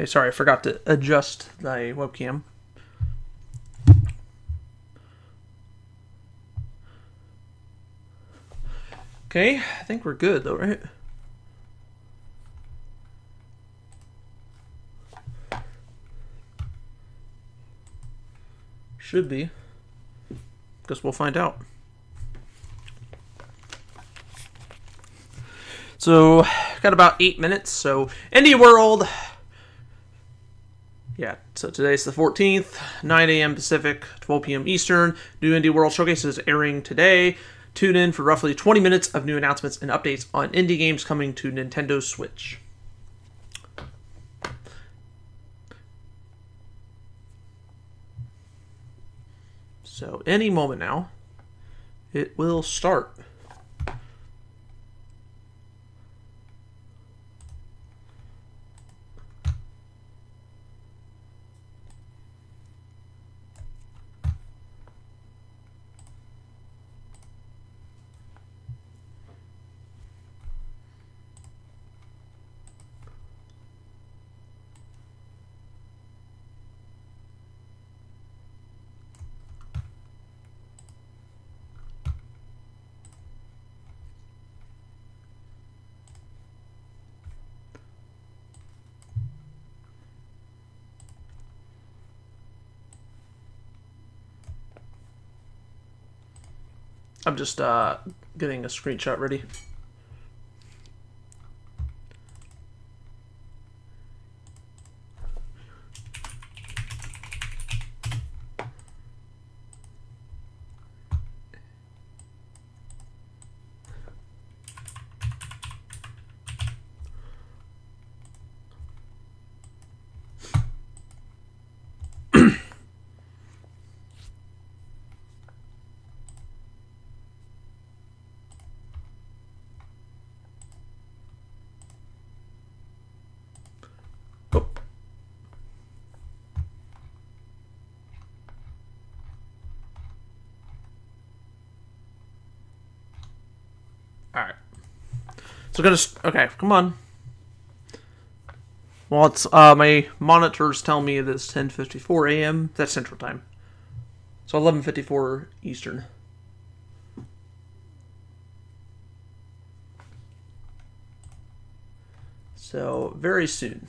Okay, sorry, I forgot to adjust my webcam. Okay, I think we're good though, right? Should be. Guess we'll find out. So, got about eight minutes. So, Indie World. Yeah, so today's the 14th, 9 a.m. Pacific, 12 p.m. Eastern. New Indie World Showcase is airing today. Tune in for roughly 20 minutes of new announcements and updates on indie games coming to Nintendo Switch. So, any moment now, it will start. I'm just uh, getting a screenshot ready. All right. So gonna okay, come on. Well, it's uh my monitors tell me that it's 10:54 a.m. That's Central Time. So 11:54 Eastern. So very soon.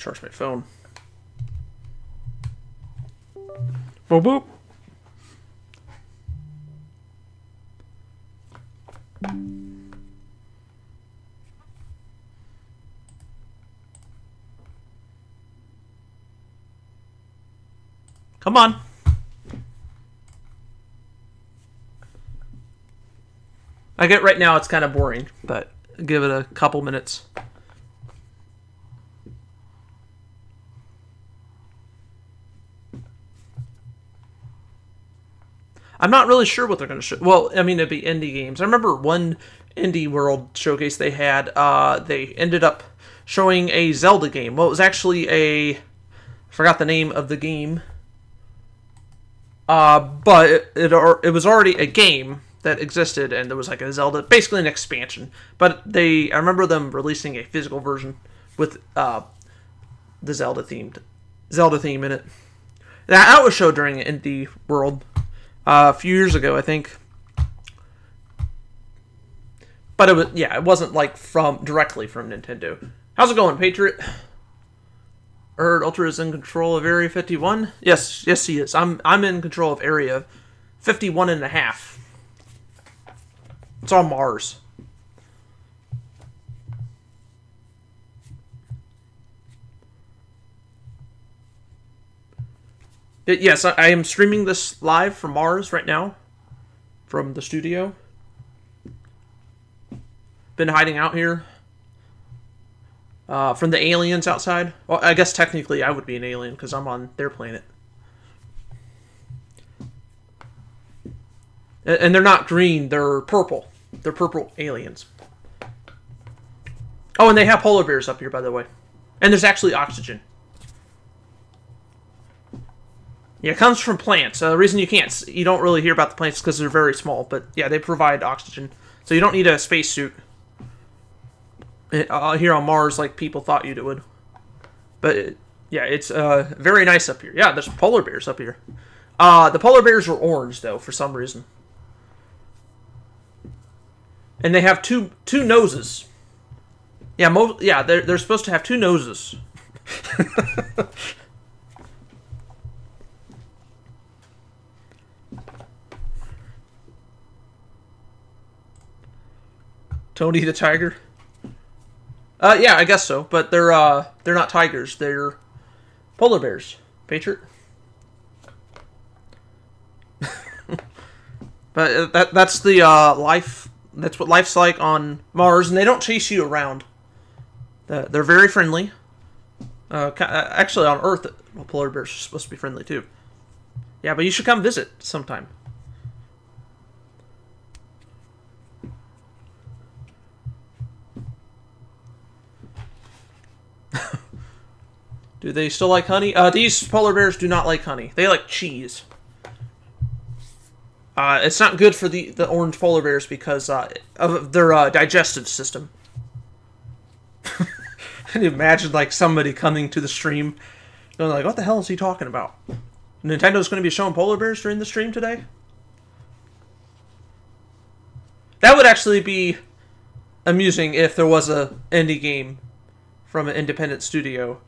Charge my phone. Boop boop. Come on. I get right now it's kind of boring, but give it a couple minutes. I'm not really sure what they're going to show. Well, I mean, it'd be indie games. I remember one indie world showcase they had. Uh, they ended up showing a Zelda game. Well, it was actually a. I forgot the name of the game. Uh, but it, it it was already a game that existed, and there was like a Zelda, basically an expansion. But they, I remember them releasing a physical version with uh, the Zelda themed Zelda theme in it. That was showed during Indie World a few years ago, I think. But it was yeah, it wasn't like from directly from Nintendo. How's it going, Patriot? Heard Ultra is in control of Area 51? Yes, yes he is. I'm I'm in control of Area 51 and a half. It's on Mars. Yes, I, am streaming this live from Mars right now, from the studio. Been hiding out here. Uh, from the aliens outside. Well, I guess technically I would be an alien because I'm on their planet. And they're not green, they're purple. They're purple aliens. Oh, and they have polar bears up here, by the way. And there's actually oxygen. Yeah, it comes from plants. Uh, the reason you can't, you don't really hear about the plants because they're very small. But yeah, they provide oxygen, so you don't need a spacesuit uh, here on Mars like people thought you would. But it, yeah, it's uh, very nice up here. Yeah, there's polar bears up here. Uh, the polar bears are orange though for some reason, and they have two two noses. Yeah, mo- yeah, they're they're supposed to have two noses. Tony the Tiger. Uh, yeah, I guess so. But they're uh, they're not tigers. They're polar bears. Patriot. but uh, that that's the uh, life. That's what life's like on Mars, and they don't chase you around. They're very friendly. Uh, uh, actually, on Earth, polar bears are supposed to be friendly too. Yeah, but you should come visit sometime. Do they still like honey? Uh, these polar bears do not like honey. They like cheese. Uh, it's not good for the, the orange polar bears because uh, of their uh, digestive system. Can you imagine like somebody coming to the stream going like, "What the hell is he talking about?" Nintendo's going to be showing polar bears during the stream today. That would actually be amusing if there was a indie game from an independent studio.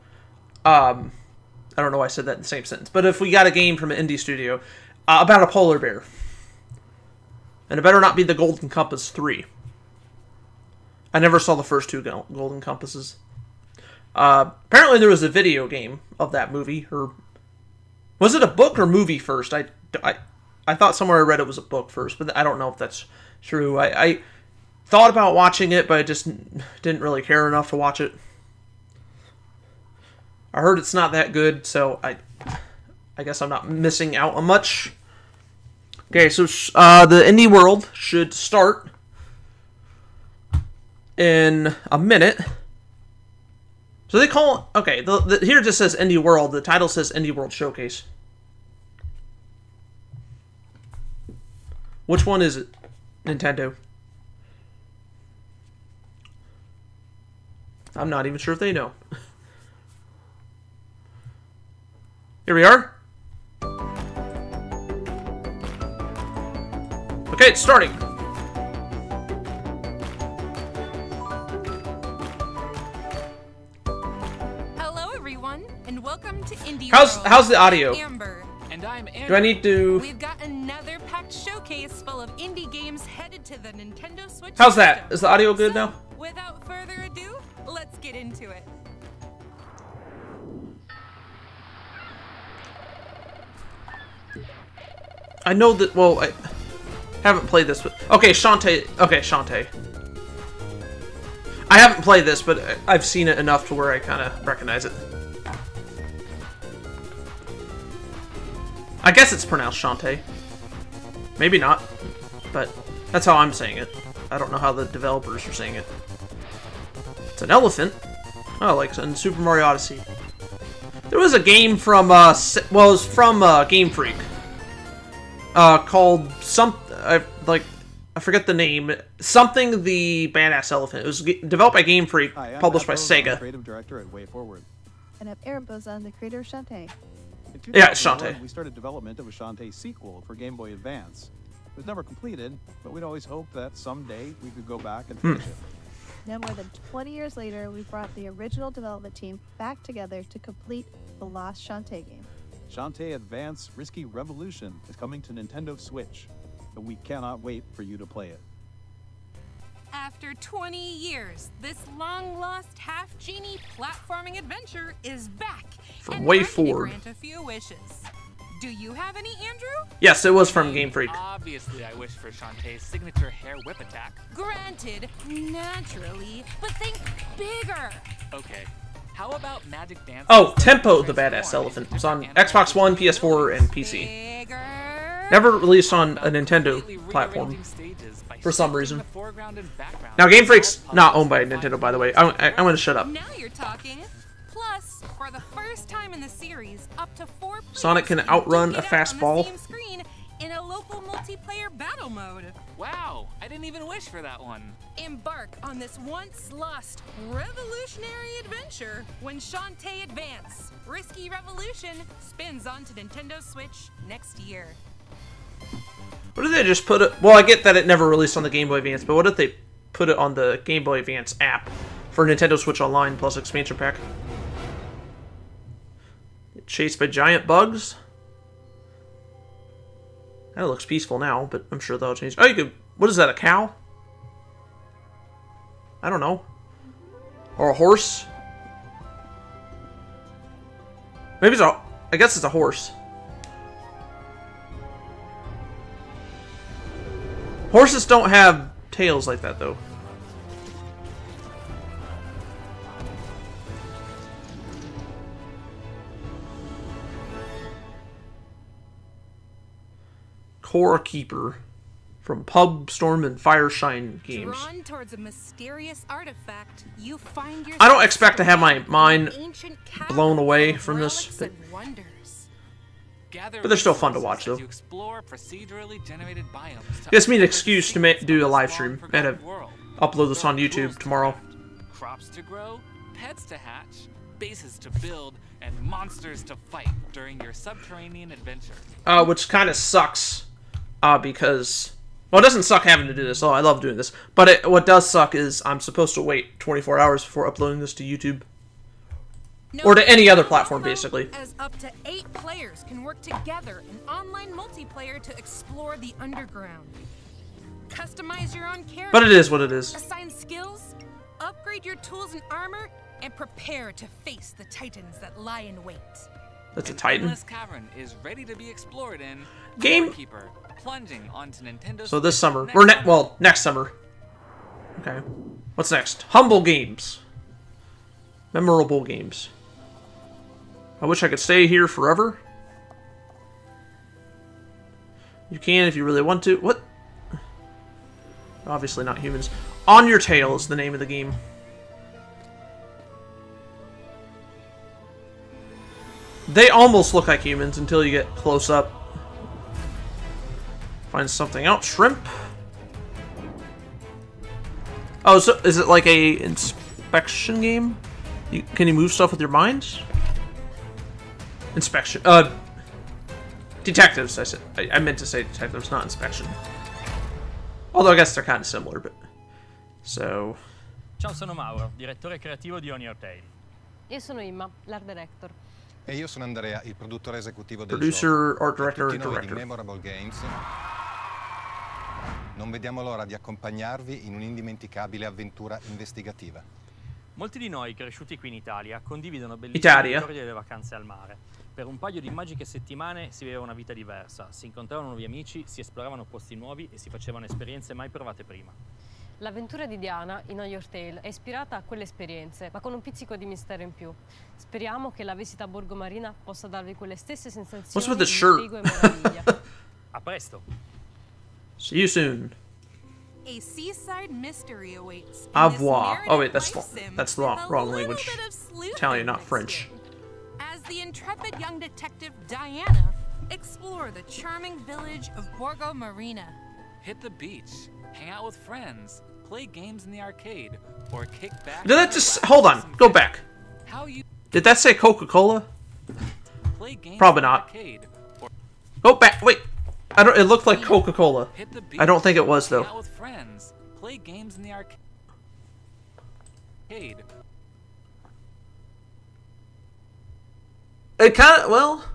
Um, I don't know why I said that in the same sentence, but if we got a game from an indie studio uh, about a polar bear, and it better not be the Golden Compass 3. I never saw the first two Golden Compasses. Uh, apparently, there was a video game of that movie, or was it a book or movie first? I, I, I thought somewhere I read it was a book first, but I don't know if that's true. I, I thought about watching it, but I just didn't really care enough to watch it. I heard it's not that good, so I I guess I'm not missing out on much. Okay, so uh, the indie world should start in a minute. So they call okay. The, the, here it just says Indie World. The title says Indie World Showcase. Which one is it? Nintendo. I'm not even sure if they know. Here we are. Okay, it's starting. Hello, everyone, and welcome to Indie How's World. how's the audio? Amber. And I'm Andrew. Do I need to? We've got another packed showcase full of indie games headed to the Nintendo Switch. How's that? Is the audio good So, now? I know that. Well, I haven't played this, but okay, Shantae. Okay, Shantae. I haven't played this, but I've seen it enough to where I kind of recognize it. I guess it's pronounced Shantae. Maybe not, but that's how I'm saying it. I don't know how the developers are saying it. It's an elephant. Oh, like in Super Mario Odyssey. There was a game from, uh, well, it was from uh, Game Freak uh, called some I like I forget the name. Something the badass elephant. It was g- developed by Game Freak, Hi, I'm published by Matt Bozon, Sega. creative director at WayForward. And I'm Erin Bozon, the creator of Shantae. Yeah, Shantae. We started development of a Shantae sequel for Game Boy Advance. It was never completed, but we'd always hoped that someday we could go back and Hmm. finish it. Now, more than 20 years later, we brought the original development team back together to complete the lost Shantae game. Shantae Advance Risky Revolution is coming to Nintendo Switch, and we cannot wait for you to play it. After 20 years, this long-lost half-genie platforming adventure is back. From and WayForward. grant a few wishes. Do you have any, Andrew? Yes, it was from Game Freak. Obviously, I wish for Shantae's signature hair whip attack. Granted, naturally, but think bigger. Okay. How about Magic Dance? Oh, Tembo the Badass Elephant. It was on Xbox One, PS4, and PC. Never released on a Nintendo platform. rearranging stages by for some reason. the foreground and background Now, Game Freak's not owned by Nintendo, by the way. I, I, I'm gonna shut up. Now you're talking. Plus, for the first time in the series, up to four Sonic can outrun a it out fastball. on the same screen in a local multiplayer battle mode. Wow, I didn't even wish for that one. Embark on this once lost revolutionary adventure when Shantae Advance Risky Revolution spins onto Nintendo Switch next year. What did they just put it? Well, I get that it never released on the Game Boy Advance, but what if they put it on the Game Boy Advance app for Nintendo Switch Online plus expansion pack? Chased by giant bugs. That looks peaceful now, but I'm sure that'll change. Oh, you could. What is that? A cow? I don't know. Or a horse? Maybe it's a. I guess it's a horse. Horses don't have tails like that, though. Core Keeper from Pugstorm and Fireshine games. Drawn towards a mysterious artifact, you find I don't expect to have my mind blown away from this, but- and wonders. Gather But they're still fun to watch, though. You explore procedurally generated biomes to Gives me an excuse to ma- do a live stream and a- Upload this on YouTube tomorrow. craft, crops to grow, pets to hatch, bases to build, and monsters to fight during your subterranean adventure. uh, which kind of sucks, uh, because well, it doesn't suck having to do this. Oh, I love doing this, but it, what does suck is I'm supposed to wait 24 hours before uploading this to YouTube. No Or to any other platform, basically. As up to eight players can work together in online multiplayer to explore the underground. Customize your own character. But it is what it is. Assign skills, upgrade your tools and armor, and prepare to face the titans that lie in wait. That's a Titan. endless cavern is ready to be explored in Game- Keeper, plunging onto Nintendo. So this summer, next or ne- well, next summer. Okay. What's next? Humble games. Memorable games. I wish I could stay here forever. You can if you really want to. What? Obviously not humans. On Your Tail is the name of the game. They almost look like humans until you get close up. Find something out. Shrimp. Oh, so is it like a inspection game? You, can you move stuff with your mind? Inspection. Uh, detectives. I said. I, I meant to say detectives, not inspection. Although I guess they're kind of similar, but so Ciao, sono Mauro, direttore creativo di On Your Tail. Io sono Imma, l'art director. E io sono Andrea, il produttore esecutivo del Producer, gioco. art director, Per tutti noi director. di Memorable Games. Non vediamo l'ora di accompagnarvi in un'indimenticabile avventura investigativa. Molti di noi cresciuti qui in Italia condividono bellissimi Italia? ricordi delle vacanze al mare. Per un paio di magiche settimane si viveva una vita diversa, si incontravano nuovi amici, si esploravano posti nuovi e si facevano esperienze mai provate prima. L'avventura di Diana in On Your Tail è ispirata a quelle esperienze, ma con un pizzico di mistero in più. Speriamo che la visita a Borgo Marina possa darvi quelle stesse sensazioni What's with the di shirt? intrigo e meraviglia. A presto! See you soon. A seaside mystery awaits. in Au revoir. Oh, wait, that's life that's the wrong- wrong language. bit of sleuthing Italian, not French. As the intrepid young detective Diana explore the charming village of Borgo Marina. Hit the beach, hang out with friends, play games in the arcade, or kick back. Did that just hold on? Go back. How you Did that say Coca Cola? play games Probably in the not. arcade, or Go back. Wait. I don't. It looked like Coca Cola. hit the beach. I don't think it was though. with friends, play games in the arcade. It kind of well.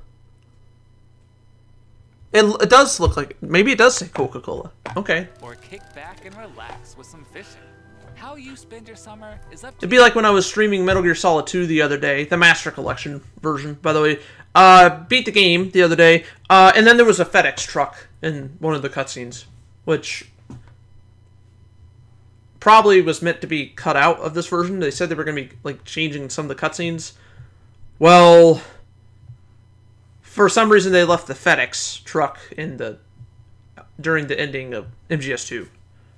It, it does look like maybe it does say Coca Cola. Okay. or kick back and relax with some fishing. How you spend your summer is up to It'd be like when I was streaming Metal Gear Solid 2 the other day, the Master Collection version, by the way. Uh, beat the game the other day, uh, and then there was a FedEx truck in one of the cutscenes, which probably was meant to be cut out of this version. They said they were going to be like changing some of the cutscenes. Well, for some reason they left the FedEx truck in the during the ending of MGS2,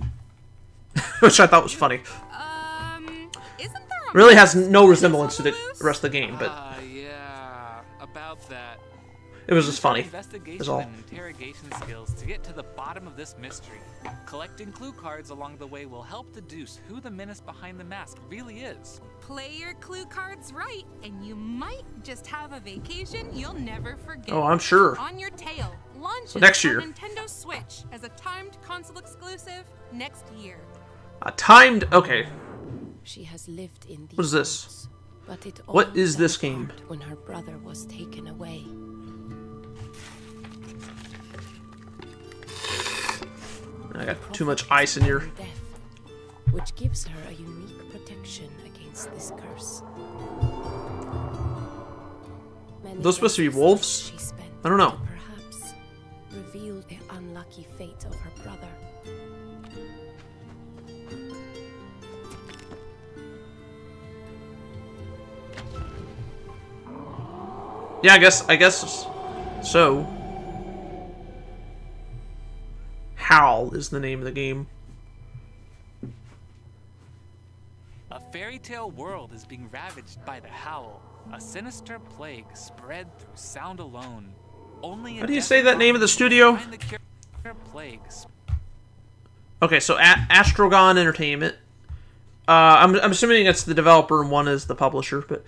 which I thought was funny. Um, isn't there Really has no resemblance to the rest of the game, but it was just funny. Investigation all. and interrogation skills to get to the bottom of this mystery. Collecting clue cards along the way will help deduce who the menace behind the mask really is. Play your clue cards right, and you might just have a vacation you'll never forget. Oh, I'm sure. On Your Tail launches next year. on Nintendo Switch as a timed console exclusive next year. A timed. Okay, She has lived in these What is this? woods, But it What all is this game? When her brother was taken away. I got too much ice in here. Death, which gives her a unique protection against this curse. Many Those supposed to be wolves? I don't know. Perhaps reveal the unlucky fate of her brother. Yeah, I guess. I guess. So. Howl is the name of the game. A fairy tale world is being ravaged by the Howl, a sinister plague spread through sound alone. Only How do you say that name of the studio? the cure for plagues. Okay, so a- Astragon Entertainment. Uh, I'm, I'm assuming it's the developer and one is the publisher, but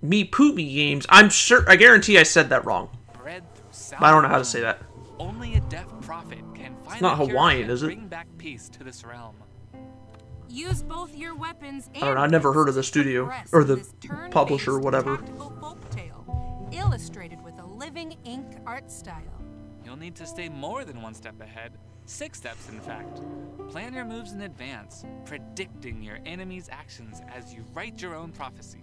Me Poopy Games. I'm sure. I guarantee I said that wrong. Spread through sound I don't know how to say that. Only a deaf prophet can find not Hawaiian, is it? Bring back peace to this realm. Use both your weapons and I don't know, I've never heard of the studio, or the this turn-based publisher, whatever. tactical folktale, illustrated with a living ink art style. You'll need to stay more than one step ahead. Six steps, in fact. Plan your moves in advance, predicting your enemy's actions as you write your own prophecy.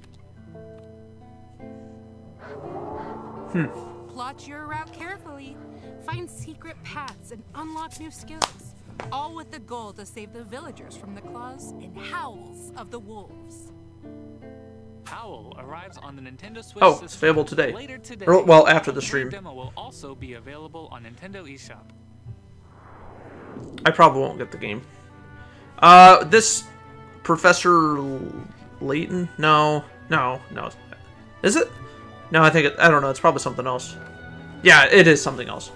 Hmm. Plot your route carefully, find secret paths, and unlock new skills. All with the goal to save the villagers from the claws and howls of the wolves. Howl arrives on the Nintendo Switch Oh, it's available today. Later today. Or, well, after the stream. demo will also be available on Nintendo eShop. I probably won't get the game. Uh, this Professor Layton? No, no, no. Is it? No, I think it, I don't know. It's probably something else. Yeah, it is something else.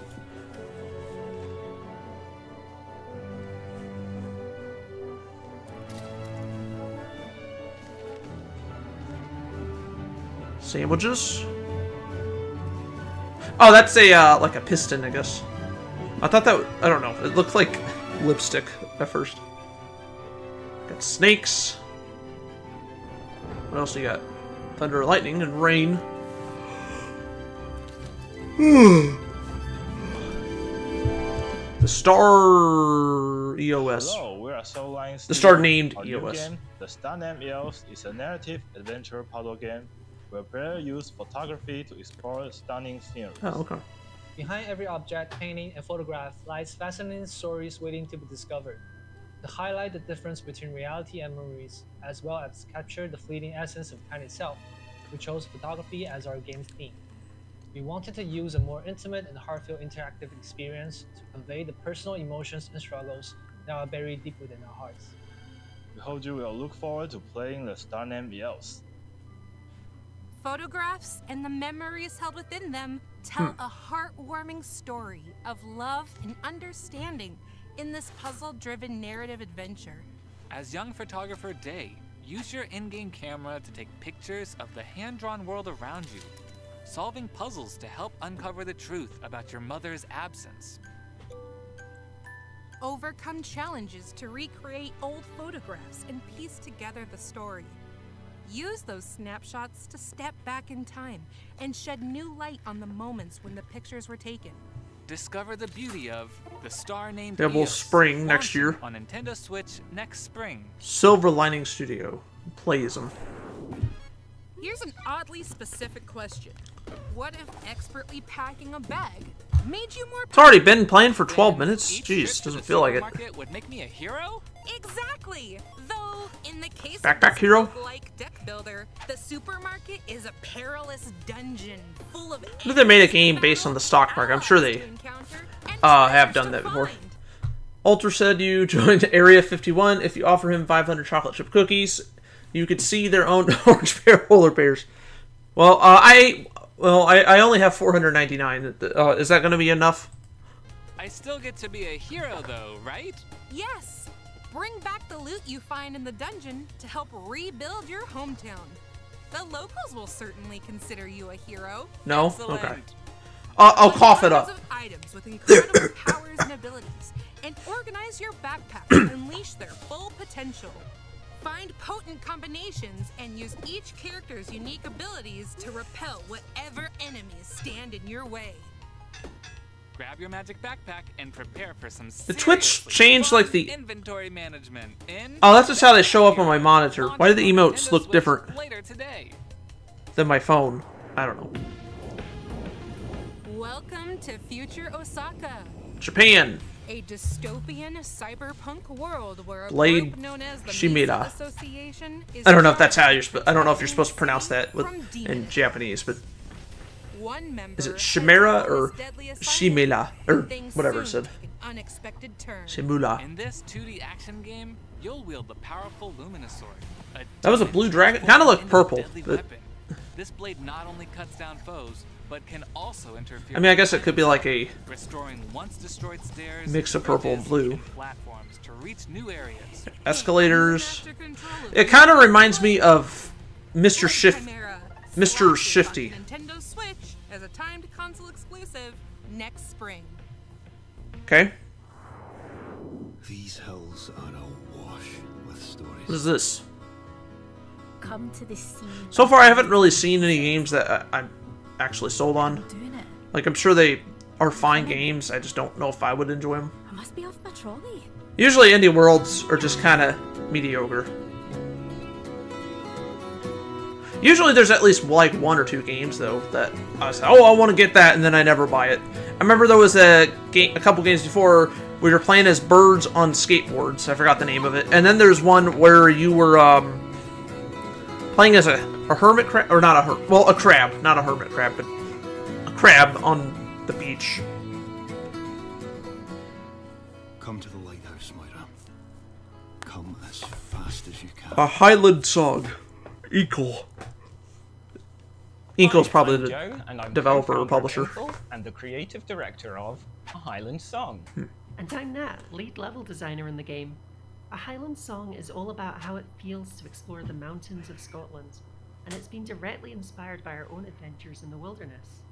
Sandwiches. Oh, that's a uh, like a piston, I guess. I thought that I don't know. It looked like lipstick at first. Got snakes. What else do you got? Thunder, lightning, and rain. the star EOS. Hello, we are Soul Line The star named EOS. game, the Star Named EOS, is a narrative adventure puzzle game where players use photography to explore stunning scenery. Oh, okay. Behind every object, painting, and photograph lies fascinating stories waiting to be discovered. To highlight the difference between reality and memories, as well as capture the fleeting essence of time itself, we chose photography as our game's theme. We wanted to use a more intimate and heartfelt interactive experience to convey the personal emotions and struggles that are buried deep within our hearts. We hope you will look forward to playing the Star Named EOS. Photographs and the memories held within them tell hmm. a heartwarming story of love and understanding in this puzzle driven narrative adventure. As young photographer Day, use your in-game camera to take pictures of the hand-drawn world around you, solving puzzles to help uncover the truth about your mother's absence. Overcome challenges to recreate old photographs and piece together the story. Use those snapshots to step back in time and shed new light on the moments when the pictures were taken. Discover the beauty of the star named Devil EOS, Spring next year. on Nintendo Switch next spring. Silver Lining Studio plays them. Here's an oddly specific question What if expertly packing a bag made you more It's already been playing for 12 minutes. Jeez, doesn't feel like it. would make me a hero? Exactly! Though, in the case Backpack of this hero? like deck builder, the supermarket is a perilous dungeon full of If they made a game based on the stock market, I'm sure they allies to encounter, uh, have done that before. Ultra said you joined Area 51. If you offer him 500 chocolate chip cookies, you could see their own orange bear polar bears. Well, uh, I well I, I only have 499. Uh, is that going to be enough? I still get to be a hero, though, right? Yes. Bring back the loot you find in the dungeon to help rebuild your hometown. The locals will certainly consider you a hero. No. Excellent. Okay. Uh, I'll cough it up. Of items with incredible powers and abilities, and organize your backpack to unleash their full potential. Find potent combinations and use each character's unique abilities to repel whatever enemies stand in your way. Grab your magic backpack and prepare for some The Twitch changed, like, the- inventory management in Oh, that's just how they show up on my monitor. Why do the emotes look different later today. than my phone? I don't know. Welcome to Future Osaka, Japan. a dystopian cyberpunk world where a Blade group known as the Shimida. Mesa Association is I don't know if that's how you're. Sp- I don't know if you're supposed to pronounce that with, in. Japanese, but One member is it has Chimera or his Shimela or whatever it said? unexpected turn. Shimula. In this 2D action game, you'll wield the powerful Luminosaur. a That was a blue dragon? Kinda looked purple, but- This blade not only cuts down foes, but can also interfere. I mean, I guess it could be like a restoring once destroyed stairs, mix of purple and blue. platforms to reach new areas. escalators. It kind of reminds me of Mr. Shift, Mr. selected on Shifty. Nintendo Switch as a timed console exclusive next spring. Okay, These hills are awash with stories. what is this? Come to the sea. So far, I haven't really seen any games that I, I'm actually sold on. Like, I'm sure they are fine games. I just don't know if I would enjoy them. I must be off my trolley. Usually, indie worlds are just kind of mediocre. Usually, there's at least like one or two games though that I say, "Oh, I want to get that," and then I never buy it. I remember there was a game, a couple games before where we were playing as birds on skateboards. I forgot the name of it. And then there's one where you were um, playing as a, a hermit crab, or not a her- well, a crab, not a hermit crab, but a crab on the beach. Come to the lighthouse, Moira. Come as fast as you can. A Highland song, Equal. Equal's probably the Joe, and I'm developer or publisher. Inkle and the creative director of A Highland Song. Hmm. And I'm Nat, lead level designer in the game. A Highland Song is all about how it feels to explore the mountains of Scotland, and it's been directly inspired by our own adventures in the wilderness.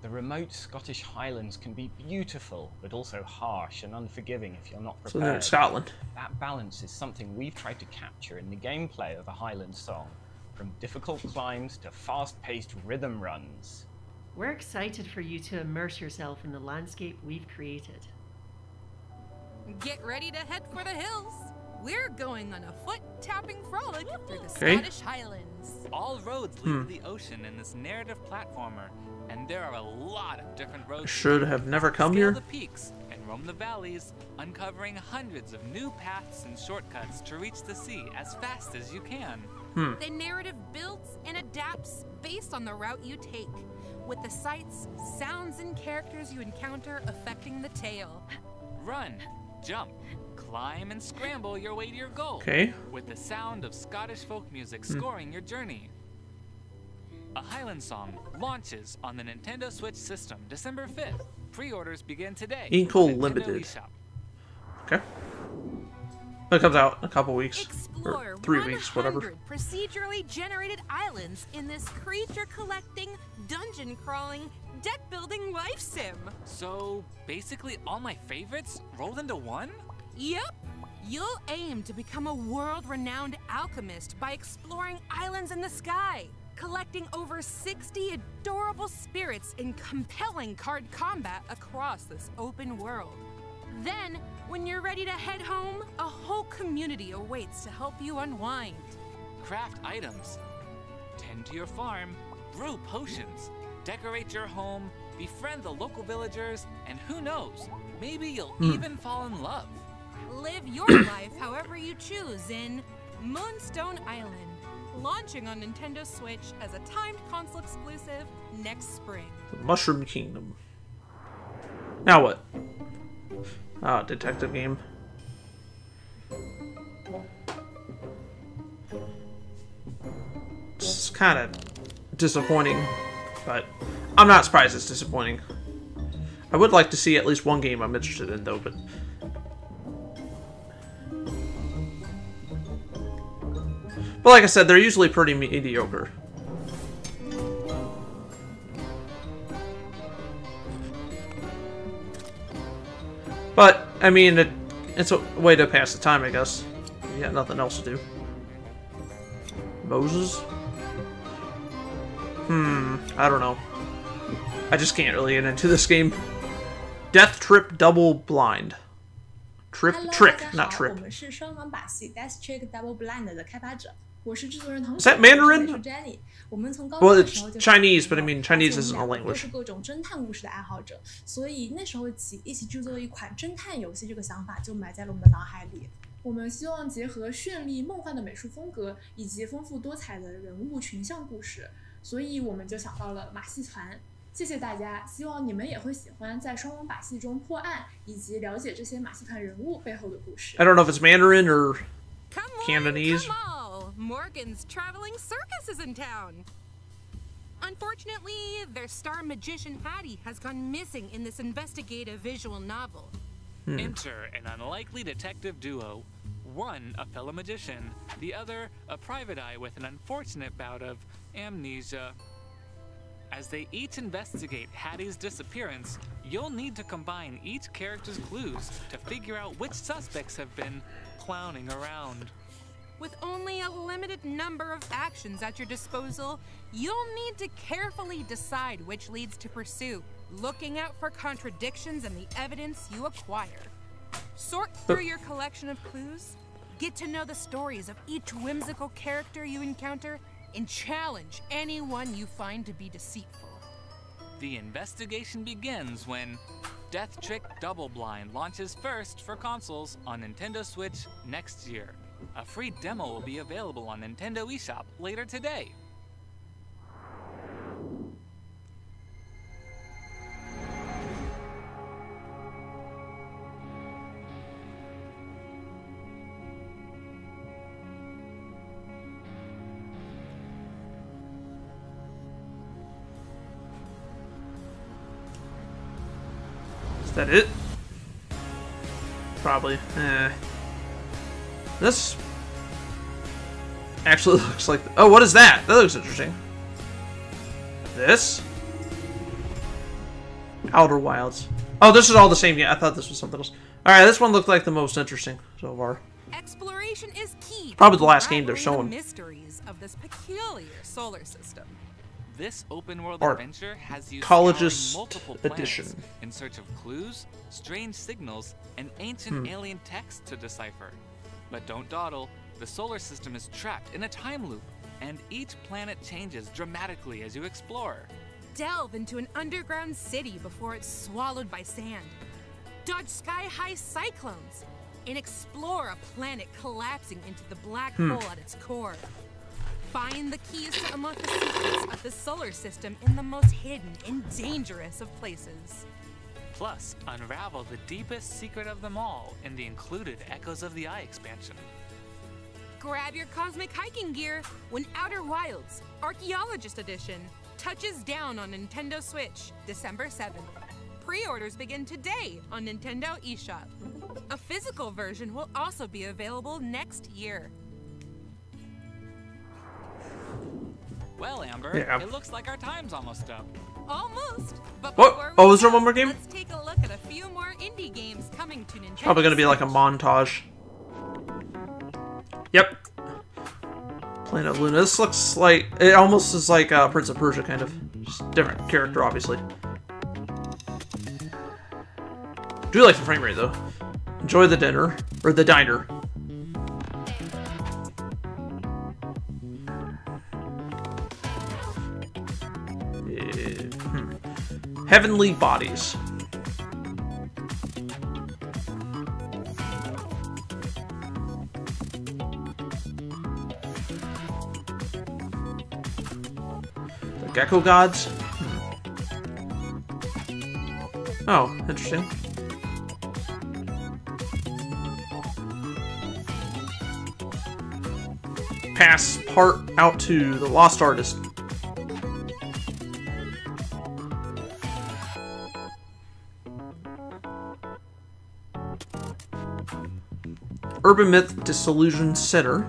The remote Scottish Highlands can be beautiful, but also harsh and unforgiving if you're not prepared. So prepared. they're in Scotland. That balance is something we've tried to capture in the gameplay of A Highland Song, from difficult climbs to fast-paced rhythm runs. We're excited for you to immerse yourself in the landscape we've created. Get ready to head for the hills. We're going on a foot-tapping frolic through the Okay. Scottish Highlands. All roads lead Hmm. to the ocean in this narrative platformer, and there are a lot of different roads. I should have never come Scale here. the peaks and roam the valleys, uncovering hundreds of new paths and shortcuts to reach the sea as fast as you can. Hmm. The narrative builds and adapts based on the route you take, with the sights, sounds, and characters you encounter affecting the tale. Run, jump, climb, and scramble your way to your goal. Okay. With the sound of Scottish folk music Hmm. scoring your journey. A Highland Song launches on the Nintendo Switch system December 5th. Pre-orders begin today. Inkle on Nintendo Limited. eShop. Okay. It comes out in a couple weeks. Explore Or three weeks, whatever. procedurally generated islands in this creature-collecting, dungeon-crawling, deck-building life sim. So basically, all my favorites rolled into one. Yep. You'll aim to become a world-renowned alchemist by exploring islands in the sky, collecting over 60 adorable spirits in compelling card combat across this open world. Then, when you're ready to head home, a whole community awaits to help you unwind. Craft items. Tend to your farm. Brew potions. Decorate your home. Befriend the local villagers. And who knows, maybe you'll Hmm. even fall in love. Live your life however you choose in Moonstone Island, launching on Nintendo Switch as a timed console exclusive next spring. The Mushroom Kingdom. Now what? Oh, detective game. It's kind of disappointing, but I'm not surprised it's disappointing. I would like to see at least one game I'm interested in, though, but... But like I said, they're usually pretty mediocre. But, I mean, it, it's a way to pass the time, I guess. You got nothing else to do. Moses? Hmm, I don't know. I just can't really get into this game. Death Trip Double Blind. Trip, Hello, Trick, not Trip. 我们是双盲把戏 Death Trick Double Blind 的开发者，我是制作人童 Is that 我是美 Mandarin? 术 Jenny。我们从高 Well, 中的 it's 时候就 Chinese, but I mean, 发现 Chinese 我 isn't a 们两个都 language. 是各种侦探故事的爱好者，所以那时候起一起制作一款侦探游戏这个想法就埋在了我们的脑海里。我们希望结合绚丽梦幻的美术风格以及丰富多彩的人物群像故事，所以我们就想到了马戏团。谢谢大家，希望你们也会喜欢在双网把戏中破案，以及了解这些马戏团人物背后的故事。 I don't know if it's Mandarin or Cantonese. Oh, Morgan's traveling circus is in town. Unfortunately, their star magician Hattie has gone missing in this investigative visual novel. Hmm. Enter an unlikely detective duo. One a fellow magician, the other a private eye with an unfortunate bout of amnesia. As they each investigate Hattie's disappearance, you'll need to combine each character's clues to figure out which suspects have been clowning around. With only a limited number of actions at your disposal, you'll need to carefully decide which leads to pursue, looking out for contradictions in the evidence you acquire. Sort through your collection of clues, get to know the stories of each whimsical character you encounter, and challenge anyone you find to be deceitful. The investigation begins when Death Trick Double Blind launches first for consoles on Nintendo Switch next year. A free demo will be available on Nintendo eShop later today. That it? Probably. Eh. This actually looks like. Oh, what is that? That looks interesting. This? Outer Wilds. Oh, this is all the same. Yeah, I thought this was something else. All right, this one looked like the most interesting so far. Exploration is key. Probably the last game they're showing. Mysteries of this peculiar solar system. This open world Or adventure has you College's scouring multiple planets edition. in search of clues, strange signals, and ancient Hmm. alien texts to decipher. But don't dawdle, the solar system is trapped in a time loop, and each planet changes dramatically as you explore. Delve into an underground city before it's swallowed by sand. Dodge sky high cyclones. And explore a planet collapsing into the black Hmm. hole at its core. Find the keys to unlock the secrets of the solar system in the most hidden and dangerous of places. Plus, unravel the deepest secret of them all in the included Echoes of the Eye expansion. Grab your cosmic hiking gear when Outer Wilds Archaeologist Edition touches down on Nintendo Switch December 7th. Pre-orders begin today on Nintendo eShop. A physical version will also be available next year. Well, Amber, Yeah. it looks like our time's almost up. Almost. But What? before we Oh, is there one more game? Let's take a look at a few more indie games coming to Nintendo. Probably gonna be like a montage. Yep. Planet Luna. This looks like it almost is like uh, Prince of Persia, kind of. Just different character, obviously. Do like the frame rate though. Enjoy the dinner or the diner. Heavenly bodies. The Gecko Gods? Hmm. Oh, interesting. Pass part out to the Lost Artist. Urban Myth Dissolution Center.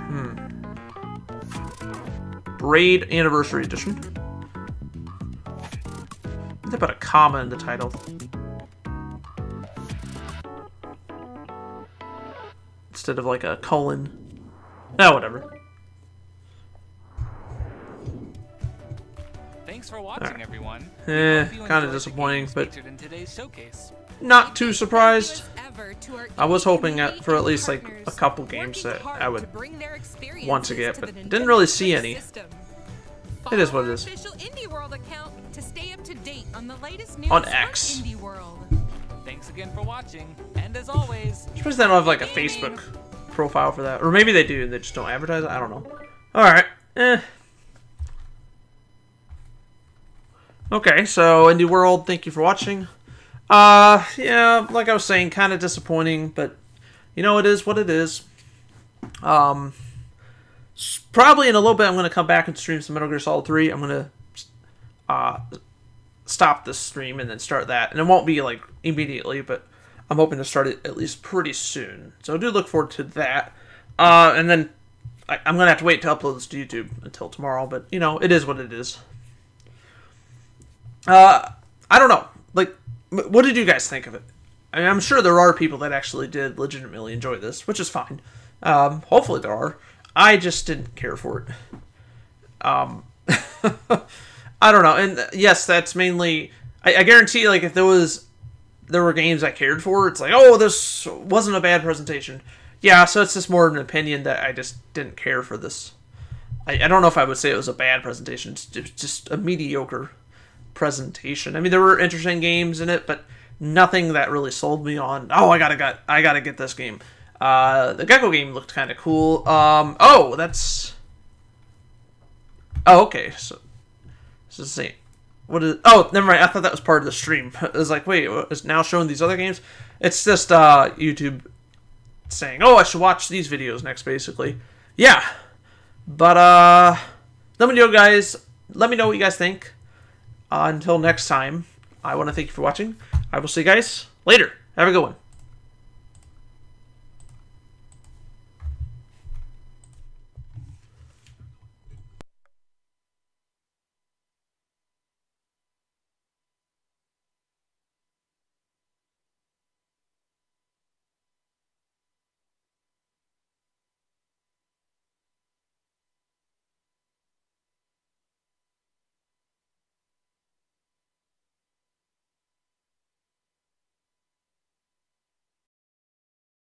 Hmm. Braid Anniversary Edition. They put a comma in the title. Instead of like a colon. Oh, whatever. Watching, Alright. everyone. Eh, kind of disappointing, but not too surprised. I was hoping at, for at least like a couple games that I would want to get, but didn't really see any. It is what it is. Official Indie World account to stay up to date on the latest news On X. Indie World. Thanks again for watching, and as always, I Suppose they don't have like a Facebook profile for that, or maybe they do and they just don't advertise it. I don't know. All right. Eh. Okay, so Indie World, thank you for watching. Uh, yeah, like I was saying, kind of disappointing, but you know, it is what it is. Um, probably in a little bit, I'm going to come back and stream some Metal Gear Solid 3. I'm going to uh, stop this stream and then start that. And it won't be like immediately, but I'm hoping to start it at least pretty soon. So I do look forward to that. Uh, and then I, I'm going to have to wait to upload this to YouTube until tomorrow, but you know, it is what it is. Uh, I don't know. Like, what did you guys think of it? I mean, I'm sure there are people that actually did legitimately enjoy this, which is fine. Um, hopefully there are. I just didn't care for it. Um, I don't know. And uh, yes, that's mainly. I, I guarantee, like, if there was, there were games I cared for, it's like, oh, this wasn't a bad presentation. Yeah, so it's just more of an opinion that I just didn't care for this. I, I don't know if I would say it was a bad presentation. It's just, just a mediocre presentation. I mean, there were interesting games in it, but nothing that really sold me on. Oh, I gotta get, I gotta get this game. Uh, the Gecko game looked kind of cool. Um, oh, that's. Oh, okay. So, the same. What is? Oh, never mind. I thought that was part of the stream. It was like, wait, it's now showing these other games? It's just uh, YouTube saying, oh, I should watch these videos next, basically. Yeah. But uh, let me know, guys. Let me know what you guys think. Uh, until next time, I want to thank you for watching. I will see you guys later. Have a good one.